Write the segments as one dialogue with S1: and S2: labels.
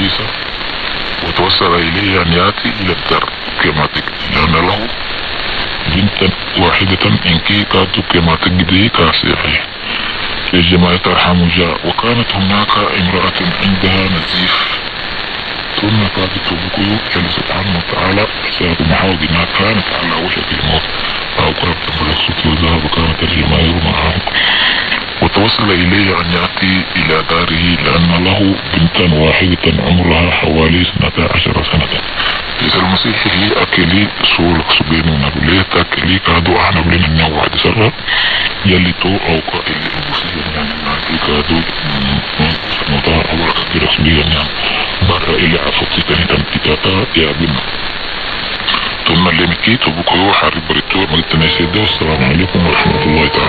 S1: عيسى وتوسل إليه أن يأتي إلى الدار كما لأن له بنتا واحدة إن كي كادو كما تجدي كاسيحي للجماعة جاء وكانت هناك امرأة عندها نزيف ثم كادت بكيو كان سبحانه وتعالى سيد محاوج انها كانت على وشك الموت فأقربت بالصوت وذهب كانت الجماهير معهم وتوصل إليه أن يأتي إلى داره لأن له بنتا واحدة عمرها حوالي سنة عشر سنة. إذا المسيح هي أكلي سول سبينو نبليه تأكلي كادو أحنا بلين النوع واحد سرة. يلي تو أو كألي أبوسي يعني ناكي كادو سنوتا أولا كبير سبيا يعني برا إلي عفتي كان تنتكاتا يا بنا. ثم اللي مكيت وبكرة حارب بريتو مجتنا سيدة. والسلام عليكم ورحمة الله تعالى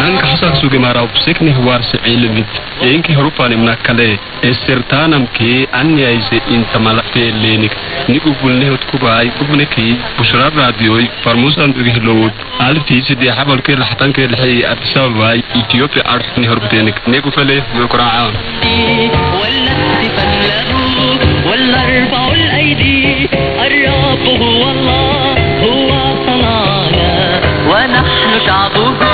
S2: dhanka xosaasugimaaraw busigneh waarse ciilamid eenki horupanimna kale ee sertaanamkee anniyayse intamalapeeleenig nig bushra raadiyoy farmuusandugihlowod alfiiside xabalkee laxatankee lexe ee addisaababaay
S3: etiyopia adhxni horbuteenig negufale I'll